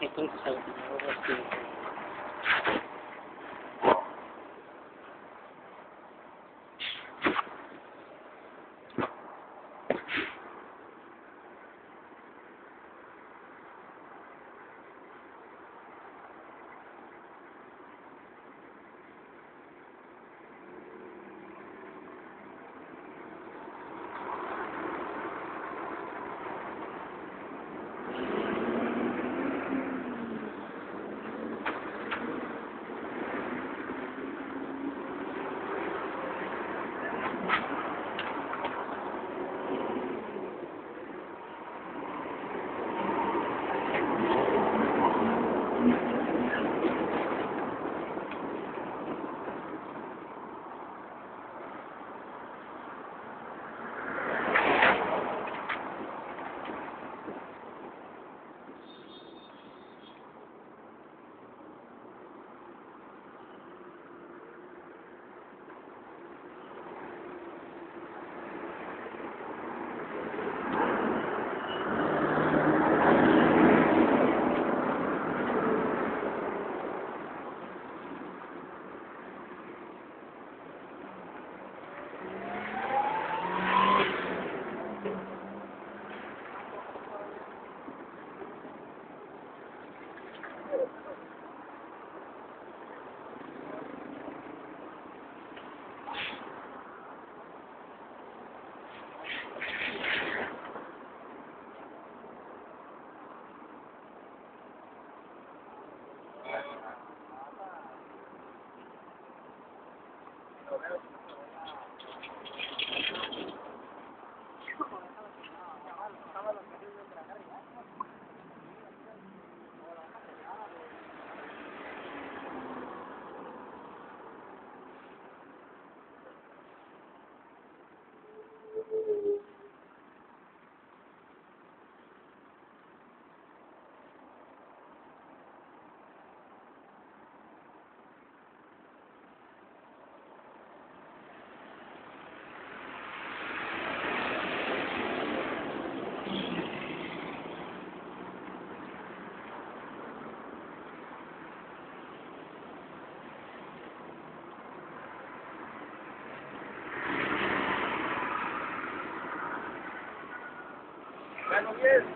can't think of something. Yes.